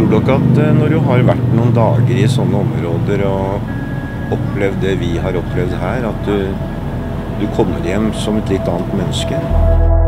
tror nok at eh, når du har vært noen dager i sånne områder og opplevd det vi har opplevd her, at du, du kommer hjem som et litt annet menneske.